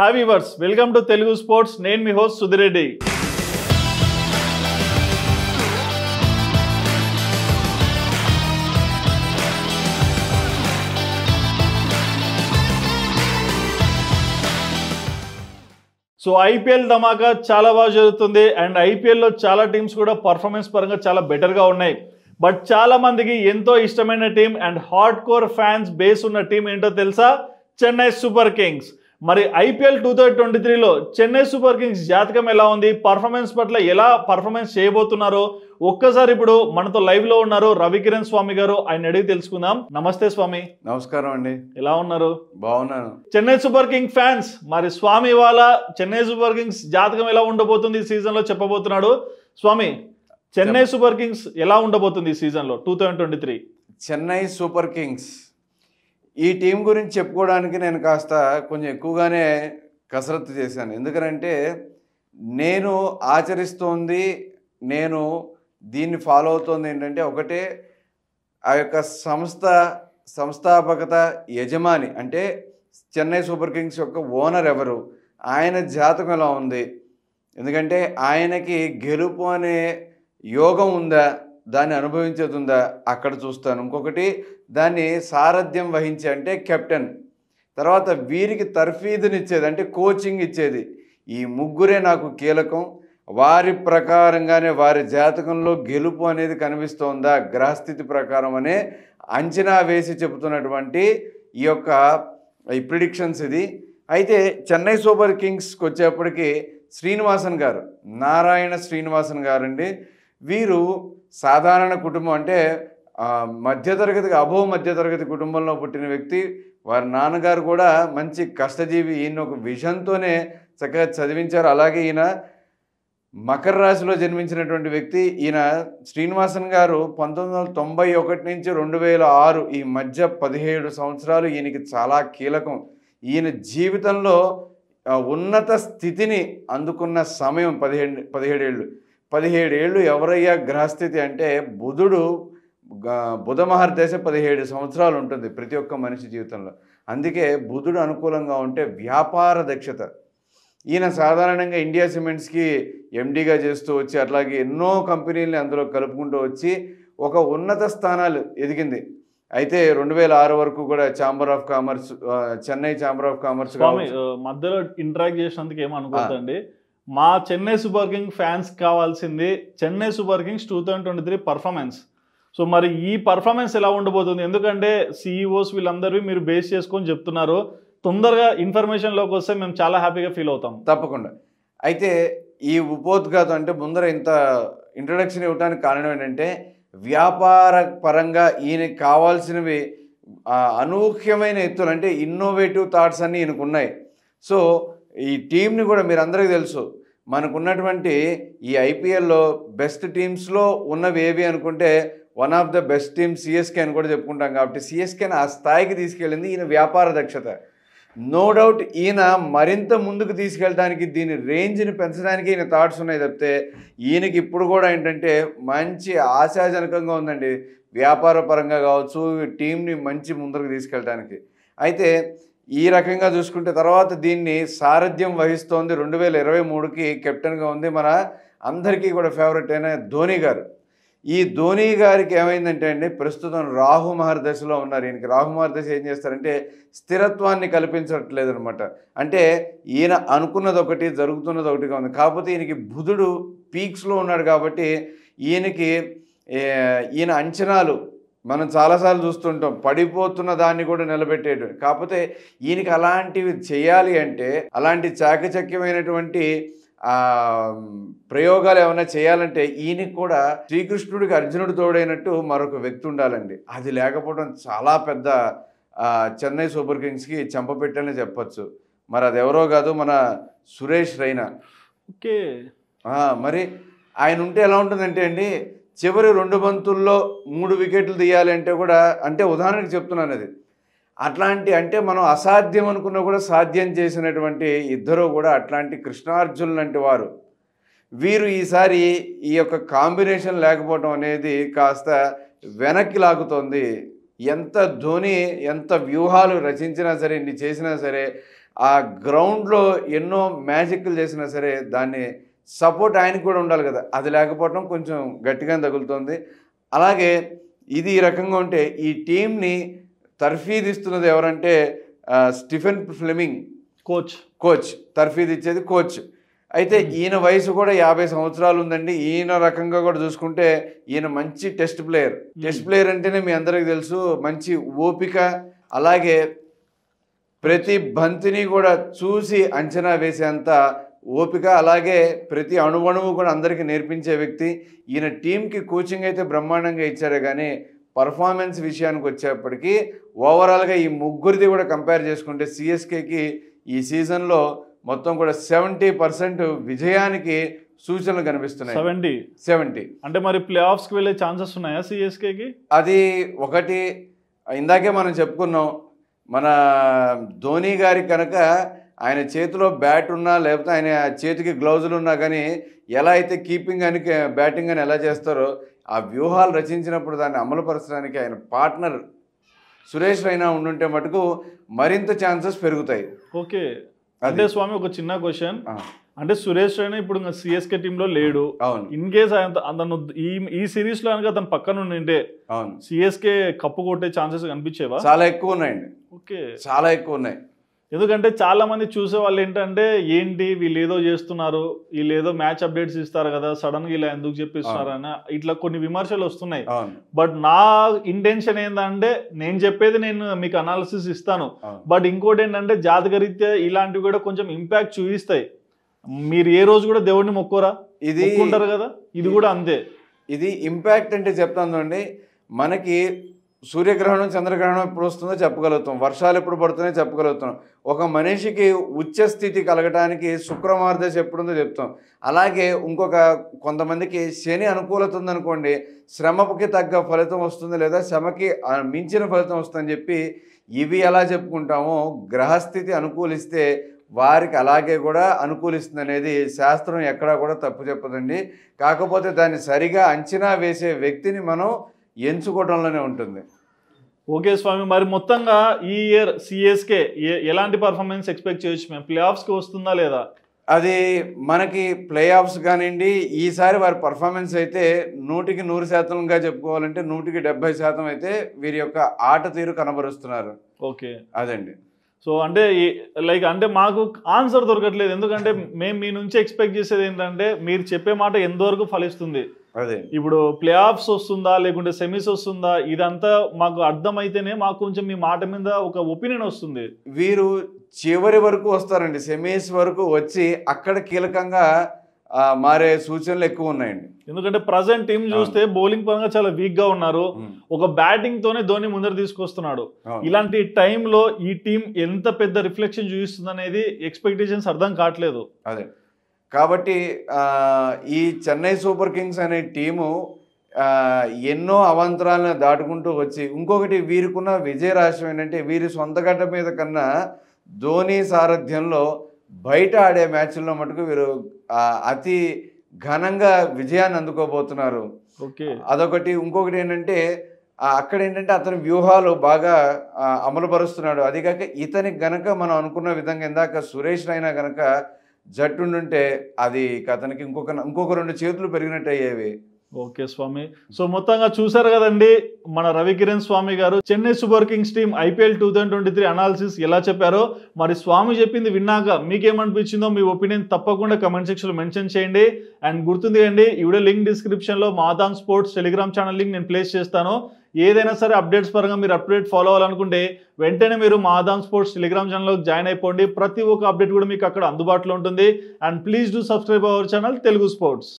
Hi viewers welcome to Telugu sports నేను మీ host Sudhireddy so IPL ధమాకా చాలా బాగా జరుగుతుంది. అండ్ ఐపీఎల్లో చాలా టీమ్స్ కూడా పర్ఫార్మెన్స్ పరంగా చాలా బెటర్గా ఉన్నాయి. బట్ చాలా మందికి ఎంతో ఇష్టమైన team and hard core fans base ఉన్న టీం ఏంటో తెలుసా? చెన్నై సూపర్ కింగ్స్ మరి ఐపీఎల్ టూ థౌజండ్ ట్వంటీ త్రీలో చెన్నై సూపర్ కింగ్స్ జాతకం ఎలా ఉంది? పర్ఫార్మెన్స్ పట్ల ఎలా పర్ఫార్మెన్స్ చేయబోతున్నారో ఒక్కసారి ఇప్పుడు మనతో లైవ్లో ఉన్నారు రవికిరణ్ స్వామి గారు. ఆయన అడిగి తెలుసుకుందాం. నమస్తే స్వామి. నమస్కారం అండి. ఎలా ఉన్నారు? బాగున్నాను. చెన్నై సూపర్ కింగ్ ఫ్యాన్స్ మరి స్వామి ఇవాళ చెన్నై సూపర్ కింగ్స్ జాతకం ఎలా ఉండబోతుంది ఈ సీజన్లో చెప్పబోతున్నాడు. స్వామి చెన్నై సూపర్ కింగ్స్ ఎలా ఉండబోతుంది ఈ సీజన్లో two thousand twenty three Chennai super kings ఈ టీం గురించి చెప్పుకోవడానికి నేను కాస్త కొంచెం ఎక్కువగానే కసరత్తు చేశాను. ఎందుకంటే నేను ఆచరిస్తోంది నేను దీన్ని ఫాలో అవుతోంది ఏంటంటే ఒకటే ఆ యొక్క సంస్థ సంస్థాపకత యజమాని అంటే చెన్నై సూపర్ కింగ్స్ యొక్క ఓనర్ ఎవరు? ఆయన జాతకం ఎలా ఉంది? ఎందుకంటే ఆయనకి గెలుపు అనే యోగం ఉందా? దాన్ని అనుభవించేది ఉందా అక్కడ చూస్తాను. ఇంకొకటి దాన్ని సారథ్యం వహించే అంటే కెప్టెన్. తర్వాత వీరికి తర్ఫీదునిచ్చేది అంటే కోచింగ్ ఇచ్చేది. ఈ ముగ్గురే నాకు కీలకం. వారి ప్రకారంగానే వారి జాతకంలో గెలుపు అనేది కనిపిస్తోందా? గ్రహస్థితి ప్రకారం అనే అంచనా వేసి చెబుతున్నటువంటి ఈ యొక్క ఈ ప్రిడిక్షన్స్ ఇది. అయితే చెన్నై సూపర్ కింగ్స్కి వచ్చేప్పటికి శ్రీనివాసన్ గారు నారాయణ శ్రీనివాసన్ గారండి. వీరు సాధారణ కుటుంబం అంటే ఆ, మధ్యతరగతి అభో మధ్యతరగతి కుటుంబంలో పుట్టిన వ్యక్తి వారి నాన్నగారు కూడా మంచి కష్టజీవి ఈయన ఒక విజన్తోనే చక్కగా చదివించారు. అలాగే ఈయన మకర రాశిలో జన్మించినటువంటి వ్యక్తి ఈయన శ్రీనివాసన్ గారు పంతొమ్మిది వందల తొంభై ఒకటి నుంచి రెండు వేల ఆరు ఈ మధ్య పదిహేడు సంవత్సరాలు ఈయనకి చాలా కీలకం. ఈయన జీవితంలో ఉన్నత స్థితిని అందుకున్న సమయం పదిహేడు పదిహేడేళ్ళు. పదిహేడేళ్ళు ఎవరయ్యా గ్రహస్థితి అంటే బుధుడు బుధ మహర్దశ పదిహేడు సంవత్సరాలు ఉంటుంది ప్రతి ఒక్క మనిషి జీవితంలో. అందుకే బుధుడు అనుకూలంగా ఉంటే వ్యాపార దక్షత. ఈయన సాధారణంగా ఇండియా సిమెంట్స్కి ఎండీగా చేస్తూ వచ్చి అట్లాగే ఎన్నో కంపెనీలని అందులో కలుపుకుంటూ వచ్చి ఒక ఉన్నత స్థానాలు ఎదిగింది. అయితే రెండు వేల ఆరు వరకు కూడా chamber of commerce Chennai chamber of commerce మధ్యలో ఇంటరాక్ట్ చేసినందుకు ఏమనుకోవద్దండి మా చెన్నై సూపర్ కింగ్ ఫ్యాన్స్ కావాల్సింది Chennai super kings two thousand twenty three performance so మరి ఈ పర్ఫార్మెన్స్ ఎలా ఉండబోతుంది? ఎందుకంటే సిఇఓస్ వీళ్ళందరివి మీరు బేస్ చేసుకొని చెప్తున్నారు. తొందరగా ఇన్ఫర్మేషన్లోకి వస్తే మేము చాలా హ్యాపీగా ఫీల్ అవుతాం. తప్పకుండా. అయితే ఈ ఉపోద్ఘాతం అంటే ముందర ఇంత ఇంట్రొడక్షన్ ఇవ్వడానికి కారణం ఏంటంటే వ్యాపార పరంగా ఈయనకి కావాల్సినవి అనూహ్యమైన ఎత్తులు అంటే ఇన్నోవేటివ్ థాట్స్ అన్నీ ఈయనకు ఉన్నాయి. సో ఈ టీంని కూడా మీరు అందరికీ తెలుసు. మనకున్నటువంటి ఈ ఐపీఎల్లో బెస్ట్ టీమ్స్లో ఉన్నవి ఏవి అనుకుంటే one of the best team CSK అని కూడా చెప్పుకుంటాం కాబట్టి సిఎస్కేని ఆ స్థాయికి తీసుకెళ్ళింది ఈయన వ్యాపార దక్షత. నో డౌట్ ఈయన మరింత ముందుకు తీసుకెళ్ళడానికి దీని రేంజ్ని పెంచడానికి ఈయన థాట్స్ ఉన్నాయి తప్పితే ఈయనకి ఇప్పుడు కూడా ఏంటంటే మంచి ఆశాజనకంగా ఉందండి. వ్యాపార పరంగా కావచ్చు టీంని మంచి ముందుకు తీసుకెళ్ళడానికి అయితే ఈ రకంగా చూసుకుంటే తర్వాత దీన్ని సారథ్యం వహిస్తోంది రెండు వేల ఇరవై మూడుకి కెప్టెన్గా ఉంది మన అందరికీ కూడా ఫేవరెట్ అయిన ధోని గారు. ఈ ధోని గారికి ఏమైందంటే అండి ప్రస్తుతం రాహు మహర్దశలో ఉన్నారు. ఈయనకి రాహు మహర్దశ ఏం చేస్తారంటే స్థిరత్వాన్ని కల్పించట్లేదు అనమాట అంటే ఈయన అనుకున్నది ఒకటి జరుగుతున్నది ఒకటిగా ఉంది. కాకపోతే ఈయనకి బుధుడు పీక్స్లో ఉన్నాడు కాబట్టి ఈయనకి ఈయన అంచనాలు మనం చాలాసార్లు చూస్తుంటాం పడిపోతున్న దాన్ని కూడా నిలబెట్టేటు కాకపోతే ఈయనకి అలాంటివి చేయాలి అంటే అలాంటి చాకచక్యమైనటువంటి ఆ ప్రయోగాలు ఏమైనా చేయాలంటే ఈయనకి కూడా శ్రీకృష్ణుడికి అర్జునుడు తోడైనట్టు మరొక వ్యక్తి ఉండాలండి. అది లేకపోవడం చాలా పెద్ద చెన్నై సూపర్ కింగ్స్కి చెంపపెట్టని చెప్పొచ్చు. మరి అది ఎవరో కాదు మన సురేష్ రైనా. ఓకే. మరి ఆయన ఉంటే ఎలా ఉంటుందంటే అండి చివరి రెండు బంతుల్లో మూడు వికెట్లు తీయాలి అంటే కూడా అంటే ఉదాహరణకి చెప్తున్నాను అది. అట్లాంటి అంటే మనం అసాధ్యం అనుకున్నా కూడా సాధ్యం చేసినటువంటి ఇద్దరు కూడా అట్లాంటి కృష్ణార్జున్ లాంటి వారు. వీరు ఈసారి ఈ యొక్క కాంబినేషన్ లేకపోవడం అనేది కాస్త వెనక్కి లాగుతోంది. ఎంత ధోని ఎంత వ్యూహాలు రచించినా సరే ఇన్ని చేసినా సరే ఆ గ్రౌండ్లో ఎన్నో మ్యాజిక్లు చేసినా సరే దాన్ని సపోర్ట్ ఆయనకు కూడా ఉండాలి కదా. అది లేకపోవడం కొంచెం గట్టిగా తగులుతోంది. అలాగే ఇది ఈ రకంగా ఉంటే ఈ టీంని తర్ఫీదిస్తున్నది ఎవరంటే స్టిఫెన్ ఫ్లెమింగ్. కోచ్. కోచ్. తర్ఫీదు ఇచ్చేది కోచ్. అయితే ఈయన వయసు కూడా యాభై సంవత్సరాలు ఉందండి. ఈయన రకంగా కూడా చూసుకుంటే ఈయన మంచి టెస్ట్ ప్లేయర్. టెస్ట్ ప్లేయర్ అంటేనే మీ అందరికీ తెలుసు మంచి ఓపిక. అలాగే ప్రతి బంతిని కూడా చూసి అంచనా వేసేంత ఓపిక అలాగే ప్రతి అణువణువు కూడా అందరికీ నేర్పించే వ్యక్తి. ఈయన టీంకి కోచింగ్ అయితే బ్రహ్మాండంగా ఇచ్చాడే కానీ పర్ఫార్మెన్స్ విషయానికి వచ్చేప్పటికీ ఓవరాల్గా ఈ ముగ్గురిది కూడా కంపేర్ చేసుకుంటే సిఎస్కేకి ఈ సీజన్లో మొత్తం కూడా సెవెంటీ పర్సెంట్ విజయానికి సూచనలు కనిపిస్తున్నాయి. సెవెంటీ? సెవెంటీ. అంటే మరి ప్లే ఆఫ్స్కి వెళ్ళే ఛాన్సెస్ ఉన్నాయా సిఎస్కేకి? అది ఒకటి ఇందాకే మనం చెప్పుకున్నాం మన ధోని గారి కనుక ఆయన చేతిలో బ్యాట్ ఉన్నా లేకపోతే ఆయన చేతికి గ్లౌజులు ఉన్నా కానీ ఎలా అయితే కీపింగ్ అని బ్యాటింగ్ అని ఎలా చేస్తారో ఆ వ్యూహాలు రచించినప్పుడు దాన్ని అమలుపరచడానికి ఆయన పార్ట్నర్ సురేష్ రైనా ఉండుంటే మటుకు మరింత ఛాన్సెస్ పెరుగుతాయి. ఓకే. అది. అంటే స్వామి ఒక చిన్న క్వశ్చన్ అంటే సురేష్ రైనా ఇప్పుడు సిఎస్కే టీంలో లేడు. అవును. ఇన్ కేస్ అతను ఈ ఈ సిరీస్లో కనుక అతను పక్కన ఉండింటే అవును. సిఎస్కే కప్పు కొట్టే ఛాన్సెస్ కనిపించేవా? చాలా ఎక్కువ ఉన్నాయండి. ఓకే. చాలా ఎక్కువ ఉన్నాయి. ఎందుకంటే చాలా మంది చూసే వాళ్ళు ఏంటంటే ఏంటి వీళ్ళు ఏదో చేస్తున్నారు వీళ్ళు ఏదో మ్యాచ్ అప్డేట్స్ ఇస్తారు కదా సడన్గా ఇలా ఎందుకు చెప్పిస్తున్నారు అని ఇట్లా కొన్ని విమర్శలు వస్తున్నాయి. బట్ నా ఇంటెన్షన్ ఏంటంటే నేను చెప్పేది నేను మీకు అనాలిసిస్ ఇస్తాను. బట్ ఇంకోటి ఏంటంటే జాతకరీత్యా ఇలాంటివి కూడా కొంచెం ఇంపాక్ట్ చూపిస్తాయి. మీరు ఏ రోజు కూడా దేవుడిని మొక్కోరా? ఇది మొక్కుంటారు కదా? ఇది కూడా అంతే. ఇది ఇంపాక్ట్ అంటే చెప్తాను అండి మనకి సూర్యగ్రహణం చంద్రగ్రహణం ఎప్పుడు వస్తుందో చెప్పగలుగుతాం. వర్షాలు ఎప్పుడు పడుతున్నాయో చెప్పగలుగుతాం. ఒక మనిషికి ఉచ్చ స్థితి కలగటానికి శుక్రమార్దశ ఎప్పుడుందో చెప్తాం. అలాగే ఇంకొక కొంతమందికి శని అనుకూలత ఉందనుకోండి శ్రమకి తగ్గ ఫలితం వస్తుంది లేదా శ్రమకి మించిన ఫలితం వస్తుందని చెప్పి ఇవి ఎలా చెప్పుకుంటామో గ్రహస్థితి అనుకూలిస్తే వారికి అలాగే కూడా అనుకూలిస్తుంది అనేది శాస్త్రం ఎక్కడా కూడా తప్పు చెప్పదండి. కాకపోతే దాన్ని సరిగా అంచనా వేసే వ్యక్తిని మనం ఎంచుకోవడంలోనే ఉంటుంది. ఓకే స్వామి మరి మొత్తంగా ఈ ఇయర్ సిఎస్కే ఎలాంటి పర్ఫార్మెన్స్ ఎక్స్పెక్ట్ చేయొచ్చు మేము? ప్లే ఆఫ్స్కి వస్తుందా లేదా? అది మనకి ప్లే ఆఫ్స్ కానివ్వండి ఈసారి వారి పర్ఫార్మెన్స్ అయితే నూటికి నూరు శాతంగా చెప్పుకోవాలంటే నూటికి డెబ్బై శాతం అయితే వీరి యొక్క ఆట తీరు కనబరుస్తున్నారు. ఓకే. అదండి. సో అంటే లైక్ అంటే మాకు ఆన్సర్ దొరకట్లేదు. ఎందుకంటే మేము మీ నుంచి ఎక్స్పెక్ట్ చేసేది ఏంటంటే మీరు చెప్పే మాట ఎంతవరకు ఫలిస్తుంది? అదే. ఇప్పుడు ప్లే ఆఫ్స్ వస్తుందా లేకుంటే సెమీస్ వస్తుందా ఇదంతా మాకు అర్థమైతేనే మాకు కొంచెం మీ మాట మీద ఒక ఒపీనియన్ వస్తుంది. వీరు చివరి వరకు వస్తారండి. సెమీస్ వరకు వచ్చి అక్కడ కీలకంగా మారే సూచనలు ఎక్కువ ఉన్నాయండి. ఎందుకంటే ప్రజెంట్ టీం చూస్తే బౌలింగ్ పరంగా చాలా వీక్గా ఉన్నారు ఒక బ్యాటింగ్ తోనే ధోని ముందర తీసుకొస్తున్నాడు. ఇలాంటి టైంలో ఈ టీం ఎంత పెద్ద రిఫ్లెక్షన్ చూపిస్తుంది అనేది ఎక్స్పెక్టేషన్స్ అర్థం కావట్లేదు. అదే. కాబట్టి ఈ చెన్నై సూపర్ కింగ్స్ అనే టీము ఎన్నో అవాంతరాలను దాటుకుంటూ వచ్చి ఇంకొకటి వీరికున్న విజయ రహస్యం ఏంటంటే వీరి సొంత గడ్డ మీద కన్నా ధోని సారథ్యంలో బయట ఆడే మ్యాచ్ల్లో మటుకు వీరు అతి ఘనంగా విజయాన్ని అందుకోబోతున్నారు. ఓకే. అదొకటి. ఇంకొకటి ఏంటంటే అక్కడ ఏంటంటే అతని వ్యూహాలు బాగా అమలుపరుస్తున్నాడు. అది కాక ఇతనికి గనక మనం అనుకున్న విధంగా ఇందాక సురేష్ రైనా గనక జట్టుండుంటే అది అతనికి ఇంకొక ఇంకొక రెండు చేతులు పెరిగినట్టు అయ్యేవి ఓకే స్వామి. సో మొత్తంగా చూసారు కదండి మన రవికిరణ్ స్వామి గారు Chennai super kings team IPL two thousand twenty three analysis ఎలా చెప్పారో మరి స్వామి చెప్పింది విన్నాక మీకేమనిపించిందో మీ ఒపీనియన్ తప్పకుండా కమెంట్ సెక్షన్లో మెన్షన్ చేయండి. అండ్ గుర్తుంది అండి ఈ వీడియో లింక్ డిస్క్రిప్షన్లో మాదాన్ స్పోర్ట్స్ టెలిగ్రామ్ ఛానల్ లింక్ నేను ప్లేస్ చేస్తాను. ఏదైనా సరే అప్డేట్స్ పరంగా మీరు అప్డేట్ ఫాలో అవ్వాలనుకుంటే వెంటనే మీరు మాదాన్ స్పోర్ట్స్ టెలిగ్రామ్ ఛానల్లో జాయిన్ అయిపోండి. ప్రతి ఒక్క అప్డేట్ కూడా మీకు అక్కడ అందుబాటులో ఉంటుంది. And please do subscribe our channel Telugu sports.